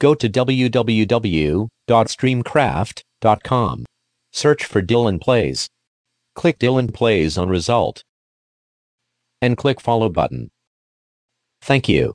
Go to www.streamcraft.com. Search for Dylan Plays. Click Dylan Plays on result. And click follow button. Thank you.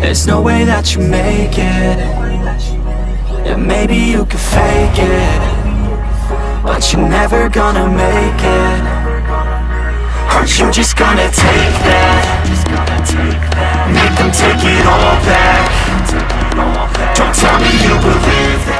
There's no way that you make it. Yeah, maybe you could fake it. But you're never gonna make it. Aren't you just gonna take that? Make them take it all back. Don't tell me